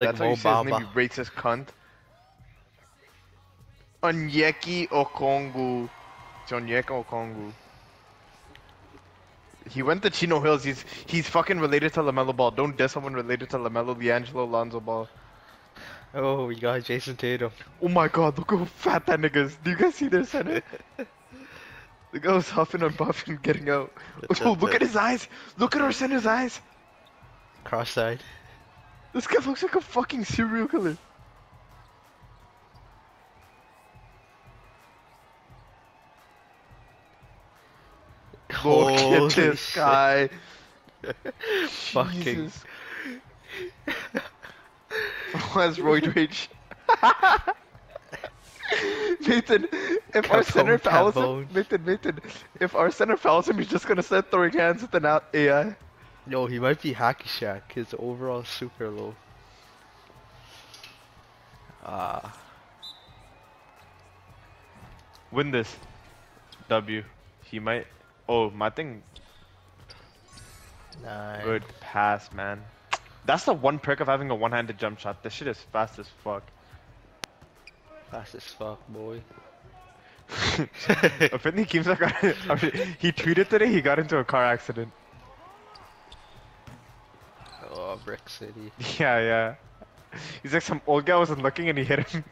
Like That's how you say his name, Mo Bamba. you racist cunt. Onyeki Okongwu. It's Onyeka Okongwu. He went to Chino Hills. He's he's fucking related to Lamelo Ball. Don't diss someone related to Lamelo D'Angelo Lonzo Ball. Oh, we got Jayson Tatum. Oh my god, look how fat that nigga is. Do you guys see their center? the guy was huffing and puffing, getting out. That's Oh, look at his eyes. Look at our center's eyes. Cross-eyed. This guy looks like a fucking serial killer. Look at Holy this shit. guy. Fucking. Jesus. What's roid rage? Nathan, if our center Capone, fouls him, Capone. Nathan, Nathan, if our center fouls him, he's just gonna start throwing hands at the AI. Yo, he might be Hacky Shack. His overall super low. Ah. Win this. W. He might. Oh, my thing. Nine. Good pass, man. That's the one perk of having a one-handed jump shot. This shit is fast as fuck. Fast as fuck, boy. Apparently, Kimsa got. I he tweeted today. He got into a car accident. Oh, Brick City. Yeah, yeah. He's like some old guy wasn't looking and he hit him.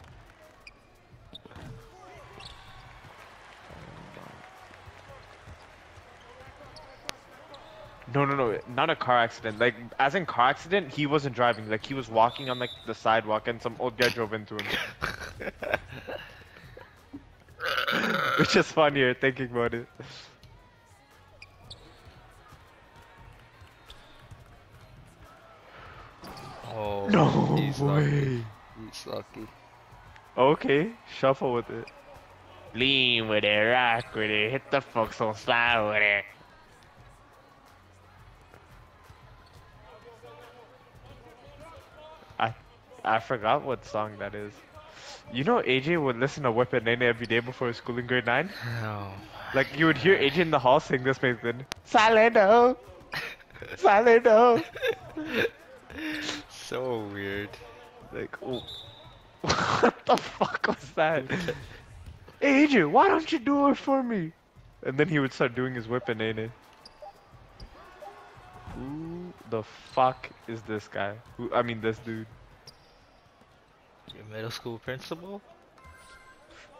No, no, no, not a car accident. Like, as in car accident, he wasn't driving. Like, he was walking on like the sidewalk and some old guy drove into him. Which is funnier thinking about it. Oh, No he's lucky. way. He's lucky. Okay, shuffle with it. Lean with it, rock with it, hit the fuck so slide with it. I I forgot what song that is. You know AJ would listen to Whip It Nae Nae every day before school in grade 9? Oh. Like you would hear AJ in the hall sing this Nathan. Silento! Silento! so weird. Like, oh. what the fuck was that? hey, AJ, why don't you do it for me? And then he would start doing his whipping, ain't it? Who the fuck is this guy? Who? I mean, this dude. Your middle school principal?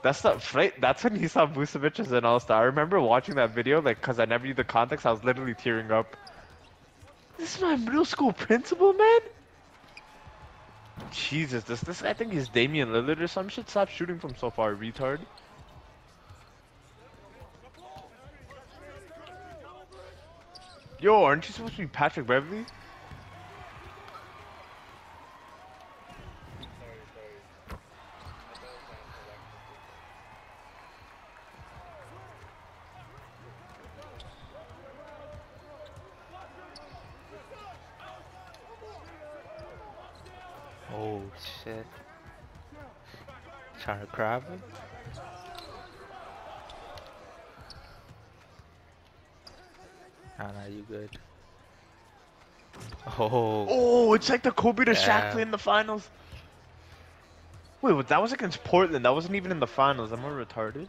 That's the right. That's when he saw Vucevic as an all-star. I remember watching that video, like, cause I never knew the context. I was literally tearing up. This is my middle school principal, man. Jesus, this this guy think he's Damian Lillard or some shit. Stop shooting from so far, retard. Yo, aren't you supposed to be Patrick Beverley? Oh shit. Trying to grab him? Ah, nah, you good. Oh, Oh, it's like the Kobe to Shaq Yeah. play in the finals. Wait, what, that was against Portland. That wasn't even in the finals. I'm I retarded?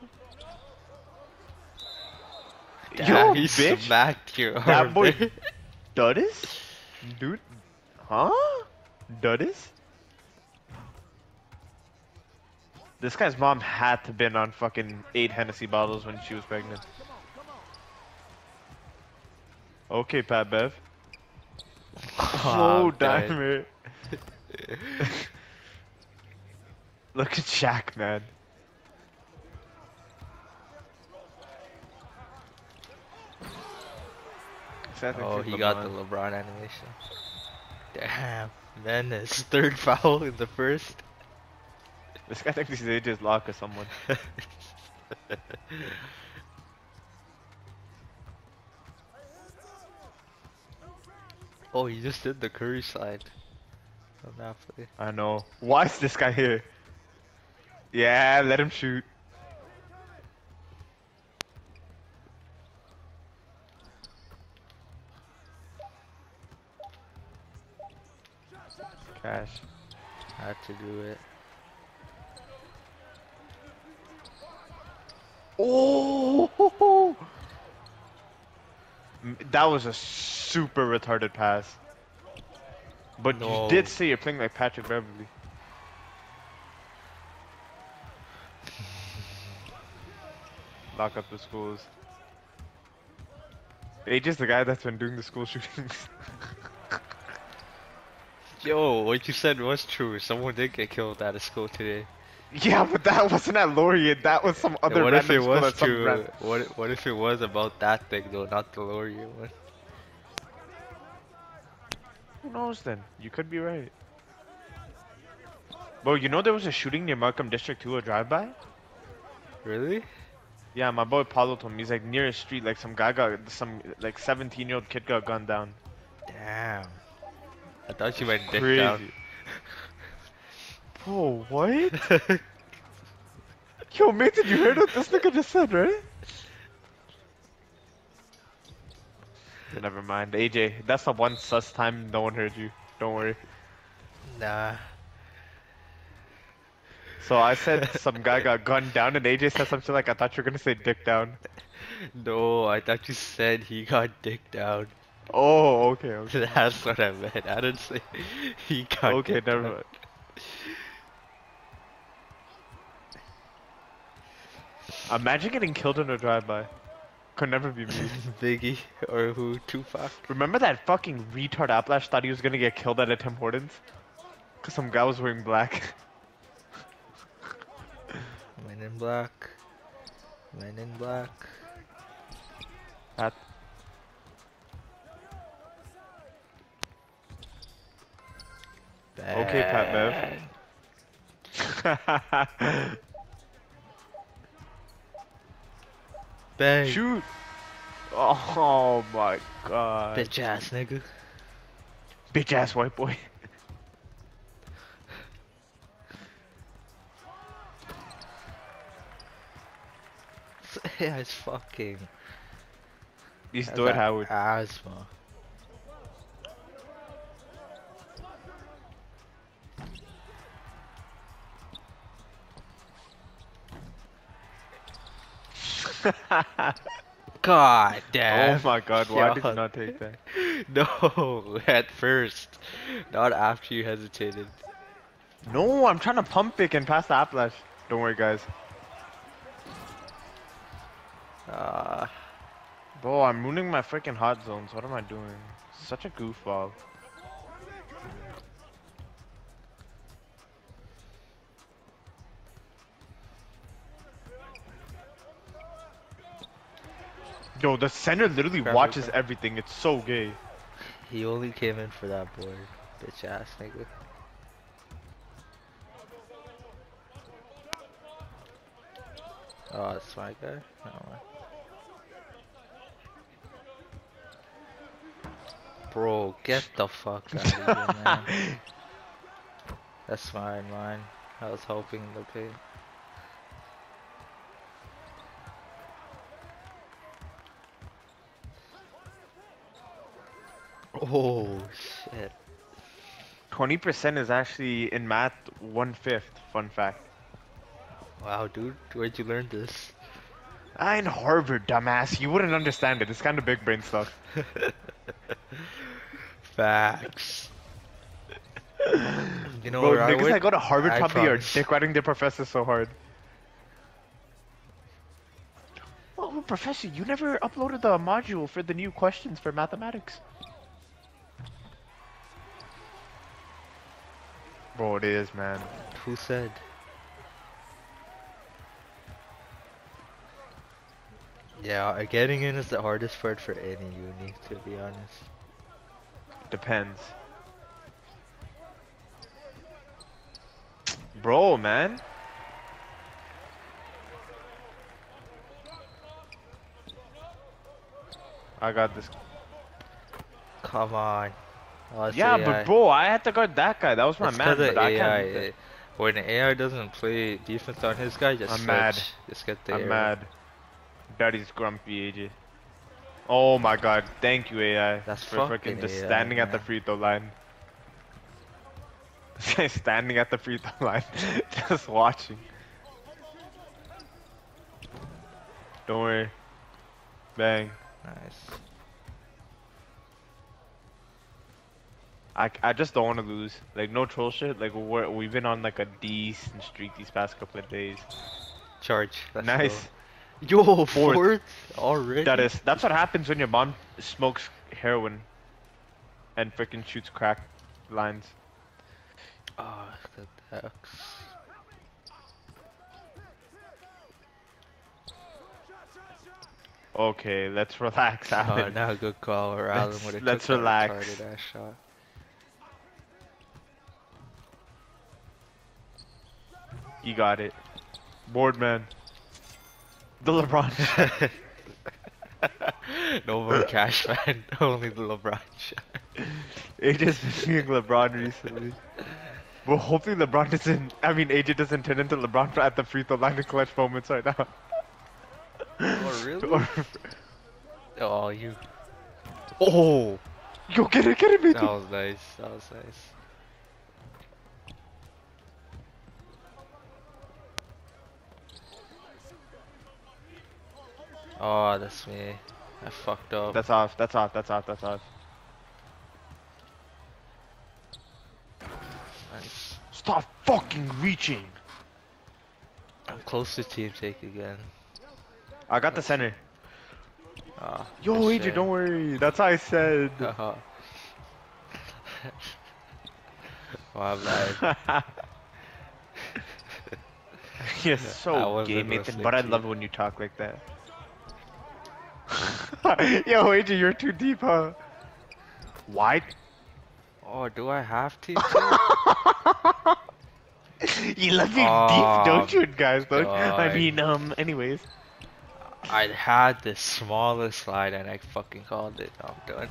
damn, Yo, he bitch. smacked your That boy-. Duddis? Dude? Huh? Duddis? This guy's mom had to been on fucking eight Hennessy bottles when she was pregnant. Okay, Pat Bev. Oh, Oh, I'm dimer. Look at Shaq, man. Oh, for he got LeBron. the LeBron animation. Damn, man, his Third foul in the first. This guy thinks he's AJ's lock or someone. oh, he just did the Curry side. On that play. I know. Why is this guy here? Yeah, let him shoot. Cash. Had to do it. Oh! That was a super retarded pass. But No. you did say you're playing like Patrick Beverley. Lock up the schools. AJ's the guy that's been doing the school shootings. Yo, what you said was true. Someone did get killed at a school today. Yeah, but that wasn't at Laurier. That was some Yeah, other what if random it was some true? What what if it was about that thing though, not the Laurier one? Who knows then? You could be right. Bro, you know there was a shooting near Markham District 2, a drive-by? Really? Yeah, my boy Paulo told me. He's like near a street, like some guy got, some like 17 year old kid got gunned down. Damn. I thought you meant dick Crazy. down. Bro, what? Yo, mate, did you hear what this nigga just said, right? Never mind, AJ. That's the one sus time no one heard you. Don't worry. nah. So I said some guy got gunned down, and AJ said something like, "I thought you were gonna say dick down." No, I thought you said he got dick down. Oh, okay, okay. That's what I meant. I didn't say he got Okay, dick never down. mind. Imagine getting killed in a drive-by. Could never be me. Biggie or who? Tupac? Remember that fucking retard Applause thought he was gonna get killed at a Tim Hortons? Cause some guy was wearing black. Men in Black. Men in Black. That Okay, Pat Bev. Bang. Shoot! Oh my god. Bitch ass nigga. Bitch ass white boy. yeah, it's fucking. He's that Howard. Asthma. God damn. oh my god, why did you not take that? No, at first. Not after you hesitated. No, I'm trying to pump fake and pass the Applause. Don't worry, guys. Uh, Bro, I'm ruining my freaking hot zones. What am I doing? Such a goofball. Yo, the center literally Grab watches grab everything. It's so gay. he only came in for that board. Bitch ass nigga. Oh, that's my guy? No. man. Bro, get the fuck out of here, man. That's fine, mine. I was hoping the paint. Oh shit. 20% is actually in math one fifth. Fun fact. Wow, dude, where'd you learn this? Ah, in Harvard, dumbass. You wouldn't understand it. It's kind of big brain stuff. Facts. You know Bro, where I niggas went? that go to Harvard I probably promise. are dick riding their professors so hard. Oh, professor, you never uploaded the module for the new questions for mathematics. Bro, it is, man. Who said? Yeah, getting in is the hardest part for any uni, to be honest. Depends. Bro, man. I got this. Come on. Oh, Yeah, AI. but bro, I had to guard that guy. That was my It's man. But I AI. can't. eh, When AI doesn't play defense on his guy, just I'm switch. mad. Just get the I'm mad. Daddy's grumpy, AJ. Oh my god, thank you, AI. That's for fucking freaking just AI, standing at the free throw line. This guy's standing at the free throw line, just watching. Don't worry. Bang. Nice. I, I just don't want to lose. Like no troll shit. Like we're we've been on like a decent streak these past couple of days. Charge. Let's nice. Go. Yo, Fourth. fourth already. That is that's what happens when your mom smokes heroin and freaking shoots crack lines. Oh, the ducks. Okay, let's relax, Oh, Alan. now good call. Or Allen Let's- let's that relax. retarded ass shot. You got it. Boardman. The LeBron. no more cash, man. Only the LeBron shot. AJ's been being LeBron recently. Well, hopefully LeBron doesn't. I mean, AJ doesn't turn into LeBron at the free throw line in clutch moments right now. Oh, really? Or- Oh, you. Oh! Yo, get it, get it, That was nice. That was nice. Oh, that's me. I fucked up. That's off. That's off. That's off. That's off. nice. Stop fucking reaching. I'm close to team take again. I got the center. Ah, Yo, AJ, don't worry. That's how I said. Uh-huh. My bad. You're so gay, Nathan, but I love when you talk like that. Yo, AJ, you're too deep, huh? Why? Oh, do I have to? you love it Aw, deep, don't you, guys? Don't you? I mean, um, anyways. I had the smallest slide and I fucking called it. I'm done.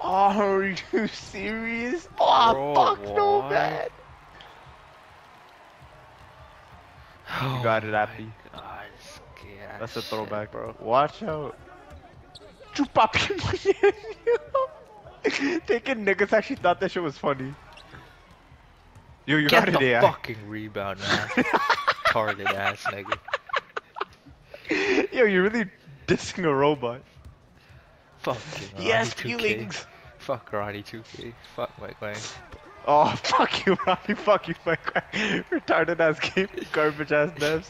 Are you serious? Oh, Bro, fuck no, man. You got it, Appy. Gay That's a throwback, bro. Watch out. Chupapi Taking niggas actually thought that shit was funny. Yo, you Get got the AI. fucking rebound, man. Retarded ass nigga. Yo, you're really dissing a robot. Fucking Ronnie Yes, 2K. feelings. Fuck Ronnie 2K. Fuck Mike Wang. Oh, fuck you, Ronnie. Fuck you, my guy. Retarded ass game. Garbage ass devs.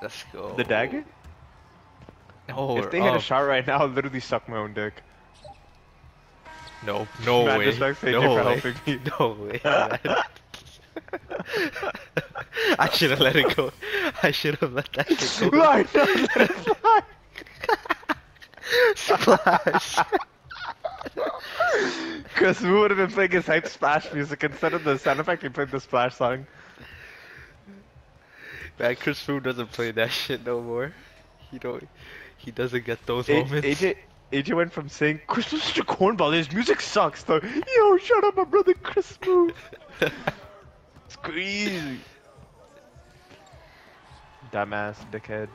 Let's go. The dagger? No, if they hit oh, a shot right now, I'll literally suck my own dick. No, no way. no way. helping me. No way. I should have let it go. I should have let that shit go. Why not let it fly? Splash. Because we would have been playing his hype splash music instead of the sound effect. We played the splash song. Man, Chris Fu doesn't play that shit no more. He don't. He doesn't get those A- moments. AJ, AJ went from saying Chris was such a cornball, his music sucks, though. yo, shut up, my brother Chris Moo. it's crazy. Dumbass, dickhead.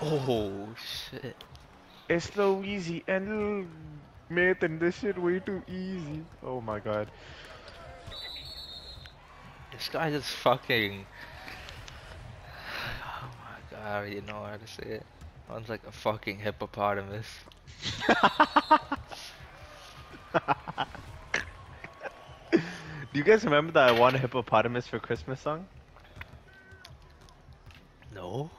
oh shit. It's so easy and Nathan, this shit way too easy. Oh my god. This guy just fucking. Oh my god, I already know how to say it. Sounds like a fucking hippopotamus. Do you guys remember that I want a hippopotamus for Christmas song? No.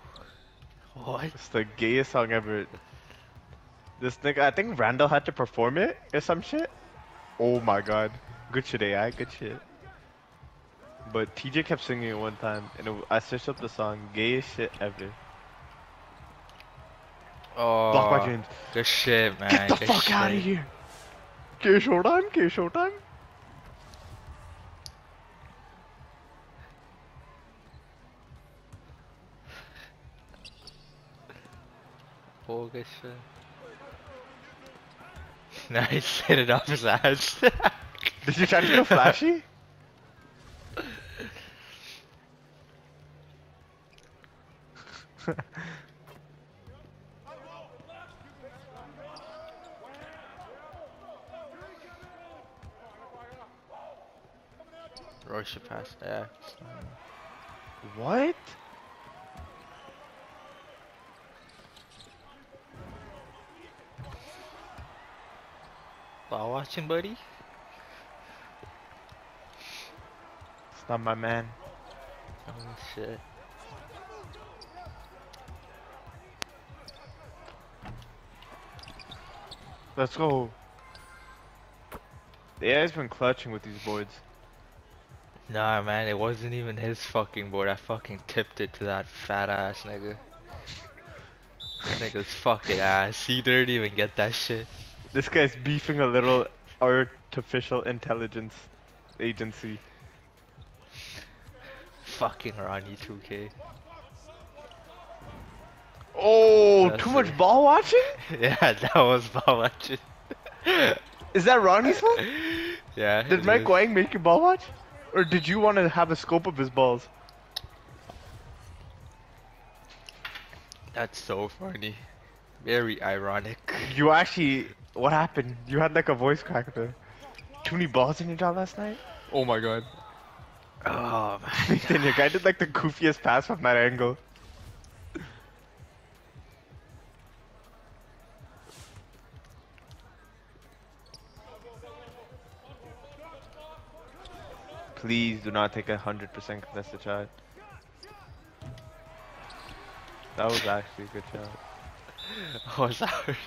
What? It's the gayest song ever. This nigga, I think Randall had to perform it or some shit. Oh my god. Good shit, AI, good shit. But TJ kept singing it one time, and it, I searched up the song, gayest shit ever. Oh. Block my dreams. Good shit, man. Get the good fuck out of here! Gay showtime, gay showtime. Oh, good shit. Nice, hit it off his ass. Did you try to go flashy? Roy should pass. Yeah. what? Ball watching, buddy? It's not my man. Oh shit. Let's go. The AI's been clutching with these boards. Nah, man, it wasn't even his fucking board. I fucking tipped it to that fat ass nigga. That nigga's fucking ass. He didn't even get that shit. This guy's beefing a little artificial intelligence agency. Fucking Ronnie 2K. Oh, That's too much it. ball watching? yeah, that was ball watching. Is that Ronnie's fault? yeah. Did Mike is. Wang make you ball watch? Or did you want to have a scope of his balls? That's so funny. Very ironic. You actually, what happened? You had like a voice crack there. Too many balls in your jaw last night? Oh my god. Oh my then your guy did like the goofiest pass from that angle. Please do not take a hundred percent contested shot. That was actually a good shot. was ours.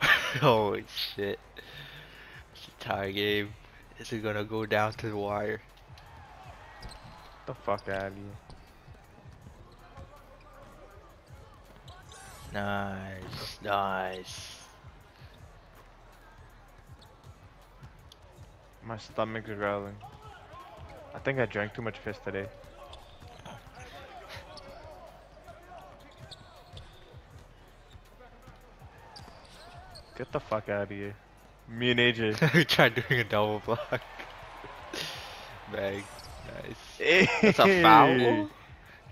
Holy shit. It's a tie game. Is it gonna go down to the wire? Get the fuck out of here. Nice, nice. My stomach's growling. I think I drank too much piss today. Get the fuck out of here. Me and AJ. we tried doing a double block. Bang. Nice. That's a foul.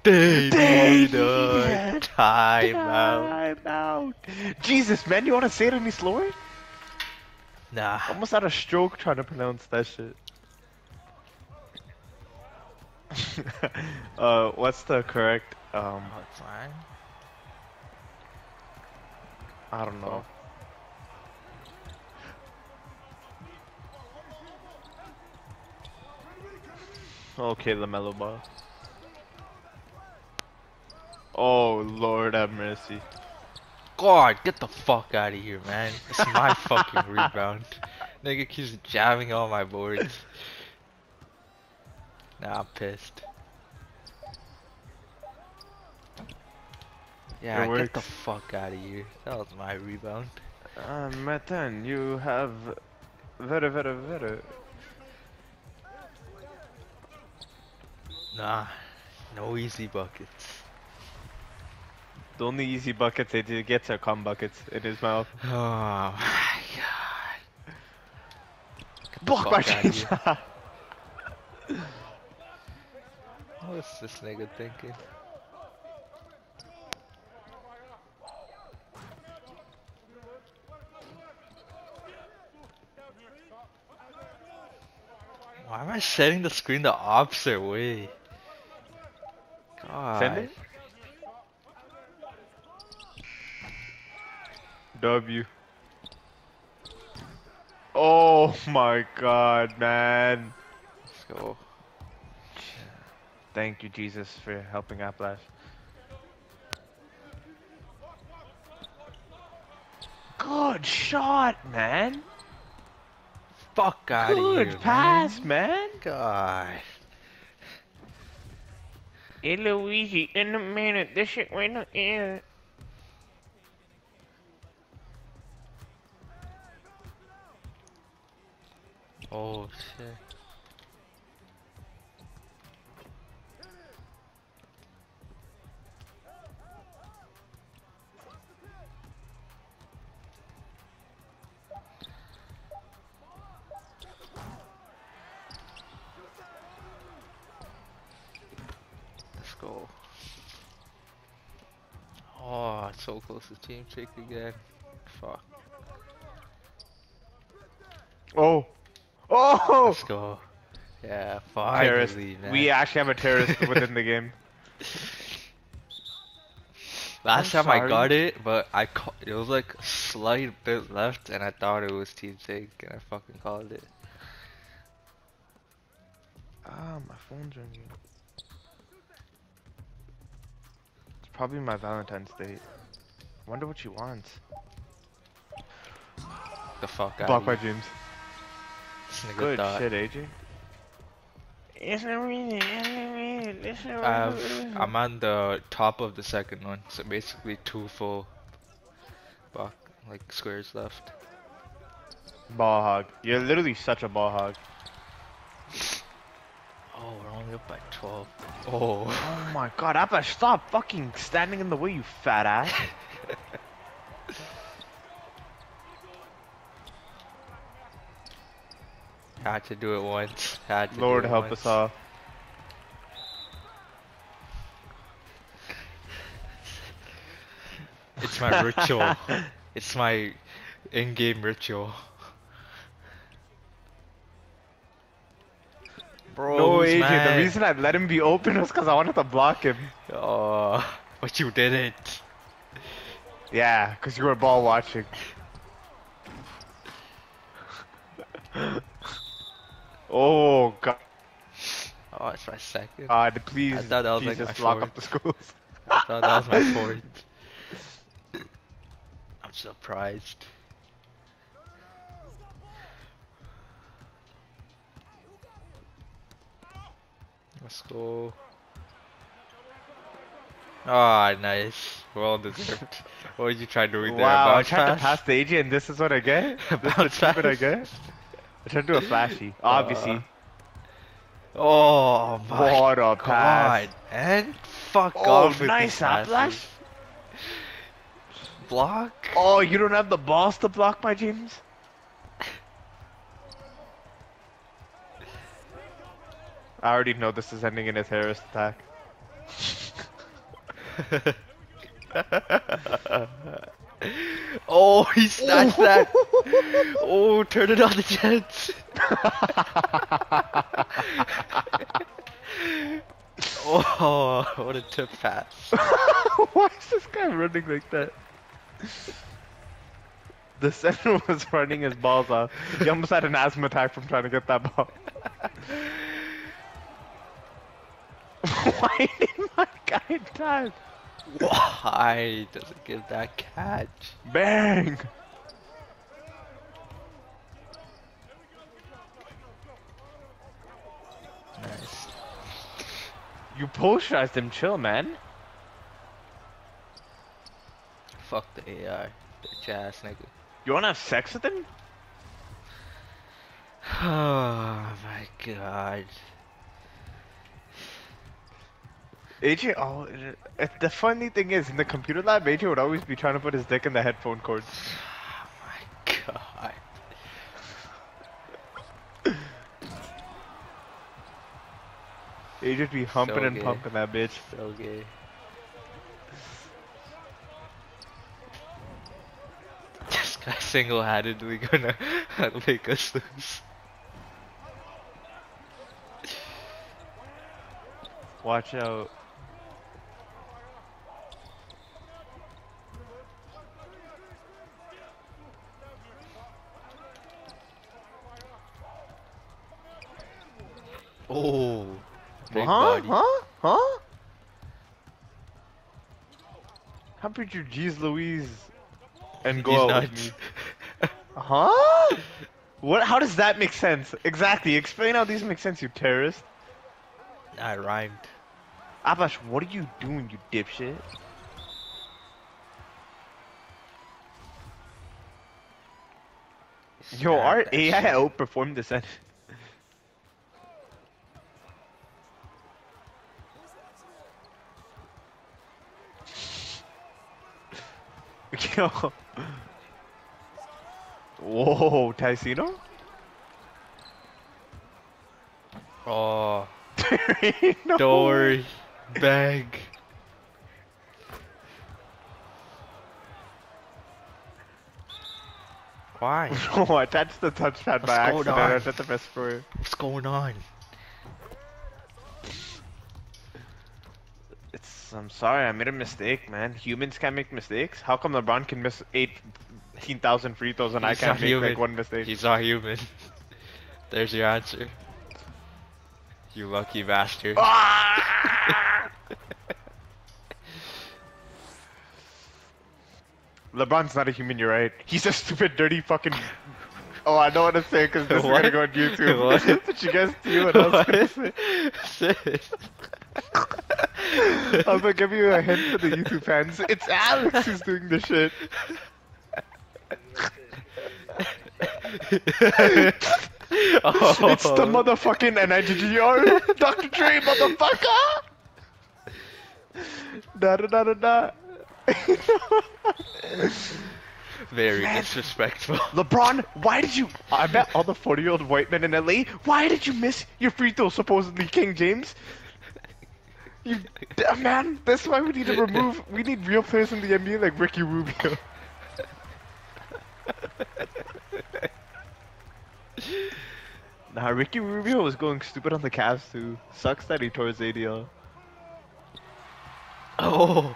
They They need a timeout. Timeout. Jesus, man, you want to say it any slower? Nah. Almost had a stroke trying to pronounce that shit. uh, what's the correct, um, Oh. I don't know. Okay, LaMelo Ball. Oh, Lord have mercy. God, get the fuck out of here, man. It's my fucking rebound. Nigga keeps jabbing all my boards. Nah, I'm pissed. Yeah, It get the fuck out of here. That was my rebound. Uh, Matan, you have very, very, very. Nah, no easy buckets. The only easy buckets that he gets are cum buckets in his mouth. Oh my god. Block my here. What's this nigga thinking? Why am I setting the screen the opposite way? God. Send it? W. Oh my god, man. Let's go. Thank you, Jesus, for helping Applause. Good shot, man. Fuck out of here. Good pass, man. man. God. Hey, Luigi, in a minute, this shit went up in. Oh shit. So close to team trick again. Fuck. Oh. Oh! Let's go. Yeah, Terrorist. We actually have a terrorist within the game. Last I'm time I got it, but I ca- it was like a slight bit left, and I thought it was Team Sig, and I fucking called it. Ah, my phone's ringing. It's probably my Valentine's date. I wonder what she wants. The fuck out Block of by here. James. This nigga Good thought- shit, AJ. I have, I'm on the top of the second one, so basically two full block, like squares left. Ball hog. You're literally such a ball hog. Oh, we're only up by 12. Oh. Oh, oh my god, Appa, stop fucking standing in the way, you fat ass. Had to do it once. Had to Lord do it help once. us all. It's my ritual. it's my in-game ritual. Bro, no, AJ, the reason I let him be open was because I wanted to block him. Oh, but you didn't. Yeah, because you were ball watching. oh god, Oh, it's my second. God, please, I thought that was, like, Jesus, my lock fourth. up the schools. I thought that was my fourth. I'm surprised. Let's go. Ah, nice. Well deserved. what did you try to read there? Wow, I tried to pass? the AJ and this is what I get? This is treatment I get? I tried to do a flashy, obviously. Uh, Oh my what a god, pass. and fuck Oh, off with nice passes. Block. Oh, you don't have the balls to block my James? I already know this is ending in a terrorist attack. oh, he snatched that. Oh, turn it on the Jets. oh, what a tip pass. Why is this guy running like that? The center was running his balls off. He almost had an asthma attack from trying to get that ball. Why didn't my guy die? Why does it give that catch? Bang! Nice. You posterized him, chill, man. Fuck the AI. Bitch ass nigga. You wanna have sex with him? Oh my god. AJ, oh, it- the funny thing is, in the computer lab, AJ would always be trying to put his dick in the headphone cords. Oh my god. AJ'd be humping So and gay. pumping that bitch. So gay. This guy single-handedly gonna make us lose. Watch out. Oh, huh? body. Huh? Huh? How about you G's Louise and go out with me? Huh? What? How does that make sense? Exactly. Explain how these make sense, you terrorist. I rhymed. Abash, what are you doing, you dipshit? Yo, our AI outperformed the Senate. Whoa, Ticino? Oh, no. don't worry. Beg. Why? oh, I touched the touchpad by What's going accident. I set the best score. What's going on? It's. I'm sorry, I made a mistake, man. Humans can't make mistakes. How come LeBron can miss 18,000 free throws and I can't make human. like one mistake? He's not human. There's your answer. You lucky bastard. Ah! LeBron's not a human, you're right. He's a stupid, dirty fucking. Oh, I don't want to say because this is gonna go on YouTube. What? Did you guys see what I was gonna say? I'm gonna give you a hint for the YouTube fans. It's Alex who's doing the shit. oh. It's the oh. motherfucking NIGGR, Dr. Dre, motherfucker. Da da da da da. Very Man. disrespectful. LeBron, why did you? I bet all the 40 year old white men in LA. Why did you miss your free throw, supposedly King James? You man. That's why we need to remove. We need real players in the NBA like Ricky Rubio. nah, Ricky Rubio was going stupid on the Cavs too. Sucks that he tore his ACL. Oh.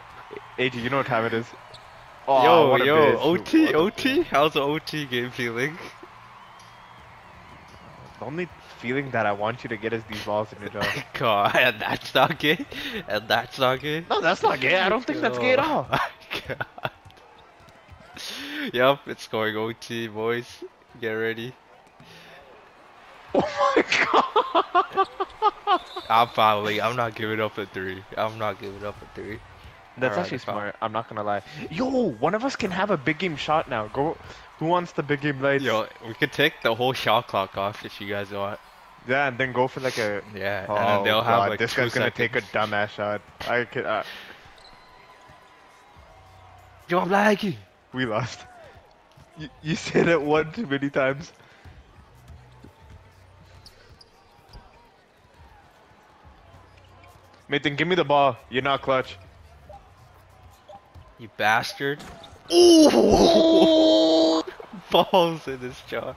AG, you know what time it is. Oh, yo, yo, bitch. OT, OT? How's the OT game feeling? The only feeling that I want you to get is these balls in your jaw. God, and that's not gay? And that's not gay? No, that's not gay. I don't think that's gay at all. Oh my God. Yup, it's going OT, boys. Get ready. Oh my god! I'm finally, I'm not giving up a three. I'm not giving up a three. That's Alright, actually smart. I'm not gonna lie. Yo, one of us can have a big game shot now. Go. Who wants the big game lights? Yo, we could take the whole shot clock off if you guys want. Yeah, and then go for like a. Yeah, Oh and then they'll have god, like this two guy's gonna take a dumbass shot. I could. Uh, Yo, I'm lagging. we lost. You, you said it one too many times. Nathan, give me the ball. You're not clutch. You bastard. Ooh! Balls in his jaw.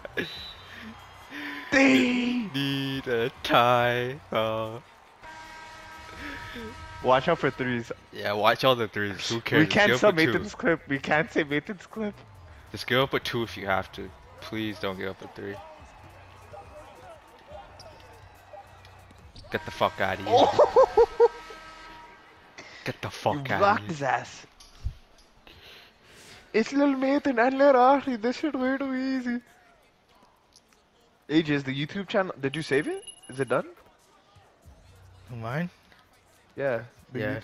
Dang. Need a tie. Uh, Watch out for threes. yeah, watch out the threes. Who cares? We can't sell. Nathan's clip. We can't say Nathan's clip. Just give up a two if you have to. Please don't give up a three. Get the fuck out of here. Oh, Get the you fuck out of here. his ass. It's little Nathan and little Ashley. This shit way too easy. AJ, is the YouTube channel? Did you save it? Is it done? Mine? Yeah. The Yeah. YouTube.